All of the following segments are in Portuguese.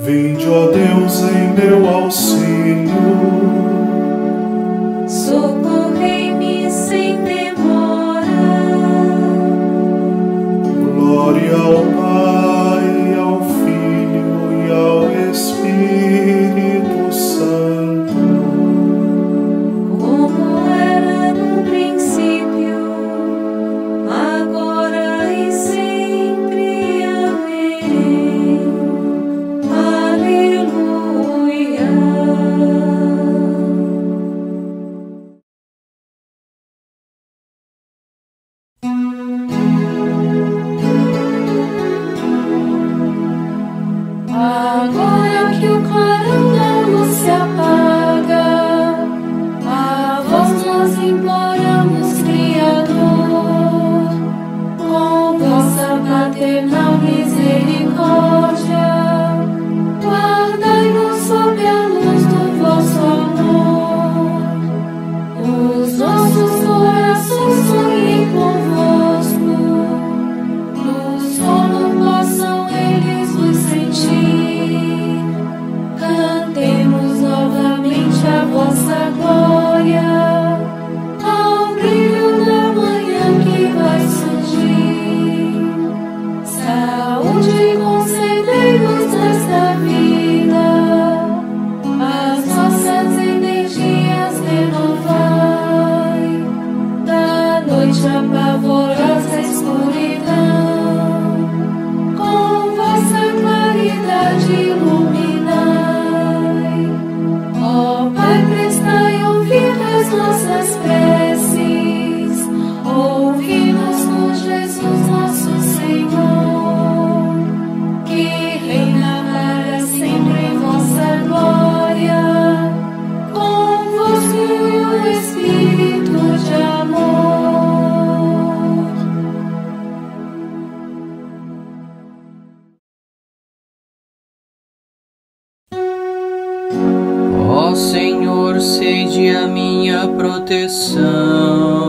Vinde, ó Deus, em meu auxílio. Socorrei-me sem demora. Glória ao Pai, ao Filho e ao Espírito. Senhor, sede a minha proteção.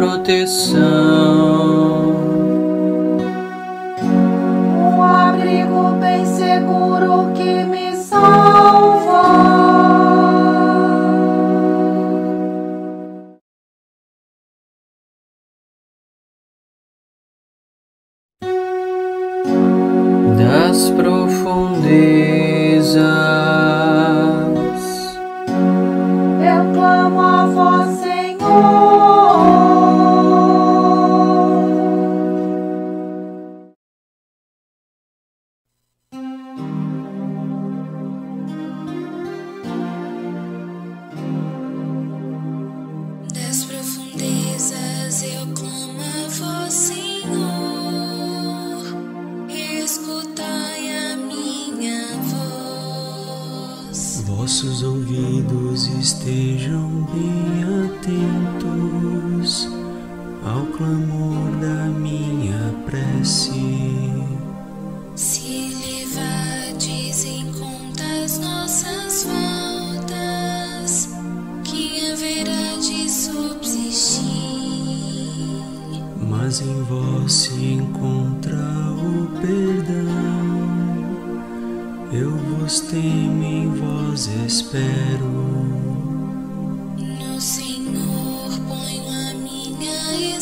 proteção. Um abrigo bem seguro que me salva. Das profundezas. Estejam bem atentos ao clamor da minha prece. Se levardes em conta as nossas faltas, que haverá de subsistir? Mas em vós se encontra o perdão. Eu vos temo, em vós espero.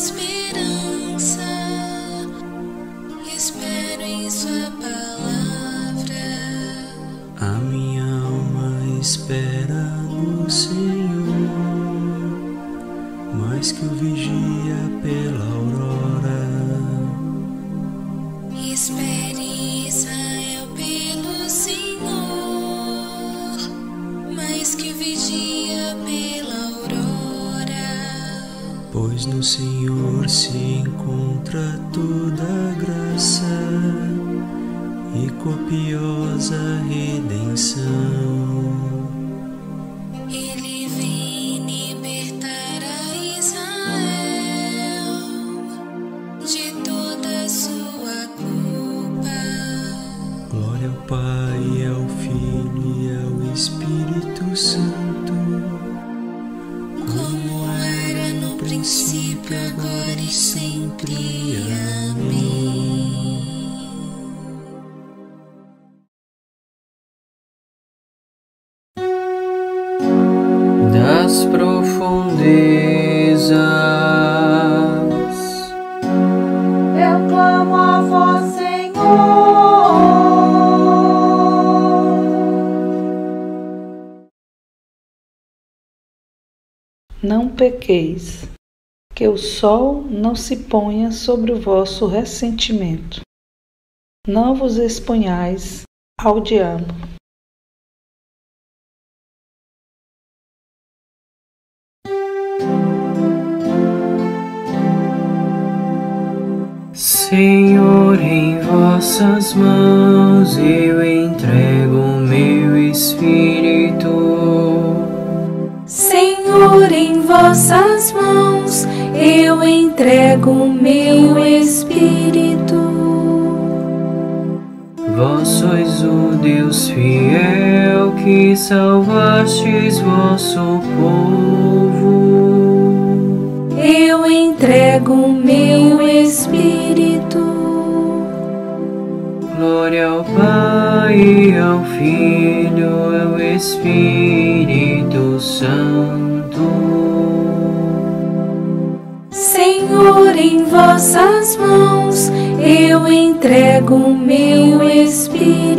Esperança, espero em Sua palavra. A minha alma espera no Senhor, mais que o no Senhor se encontra toda graça e copiosa redenção. Ele vem das profundezas. Eu clamo a vós, Senhor. Não pequeis, que o sol não se ponha sobre o vosso ressentimento. Não vos exponhais ao diabo. Senhor, em vossas mãos eu entrego o meu espírito. Senhor, em vossas mãos eu entrego o meu espírito. Vós sois o Deus fiel que salvastes vosso povo. Eu entrego o meu espírito. Glória ao Pai, e ao Filho, e ao Espírito Santo. Senhor, em vossas mãos eu entrego o meu espírito.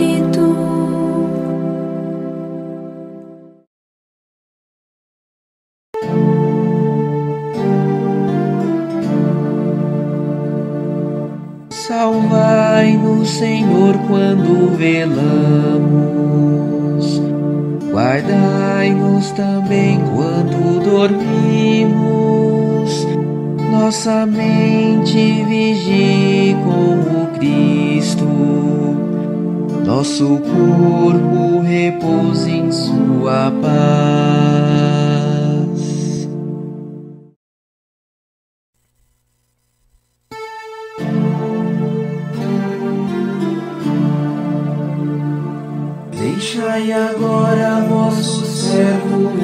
Salvai-nos, Senhor, quando velamos. Guardai-nos também quando dormimos. Nossa mente vigie com o Cristo. Nosso corpo repouse em Sua paz.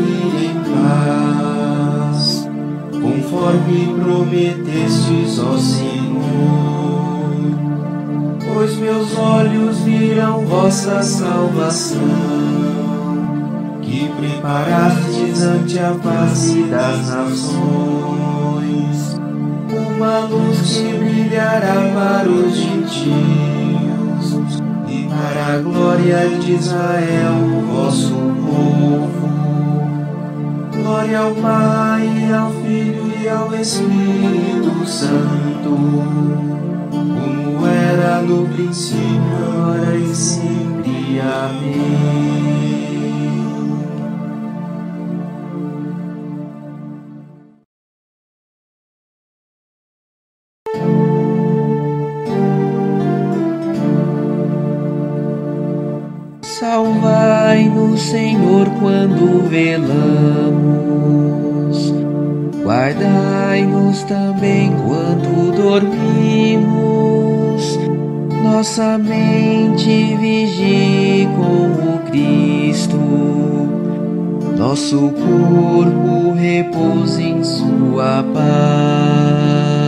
Servo ir em paz, conforme prometestes, ó Senhor. Pois meus olhos viram vossa salvação, que preparastes ante a face das nações, uma luz que brilhará para os gentios e para a glória de Israel, vosso povo. Glória ao Pai, ao Filho e ao Espírito Santo, como era no princípio, agora e sempre. Amém. Salvai-nos, no Senhor quando velamos. Guardai-nos também quando dormimos. Nossa mente vigie com o Cristo. Nosso corpo repousa em Sua paz.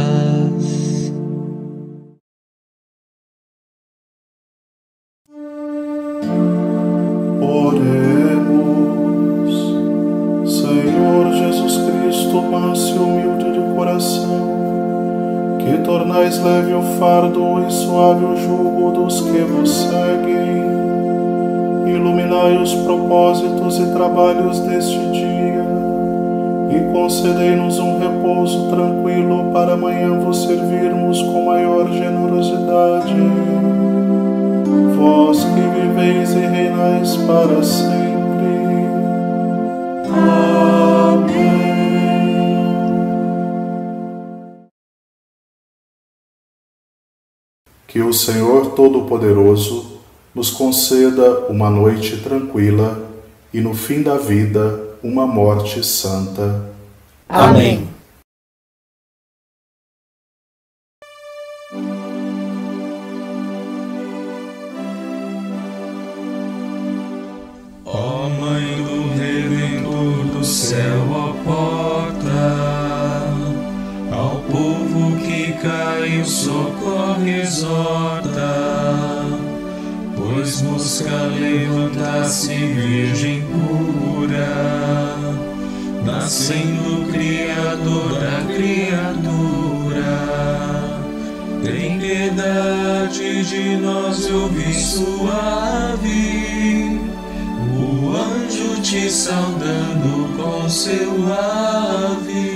Tornais leve o fardo e suave o jugo dos que vos seguem. Iluminai os propósitos e trabalhos deste dia e concedei-nos um repouso tranquilo para amanhã vos servirmos com maior generosidade vós que viveis e reinais para sempre. Que o Senhor Todo-Poderoso nos conceda uma noite tranquila e no fim da vida uma morte santa. Amém. Ó Mãe do Redentor do céu, ó porta, ao povo que caiu, socorre, exorta, pois busca levantar-se virgem pura, nascendo Criador da criatura. Tem piedade de nós e ouvi suave o anjo te saudando com seu ave.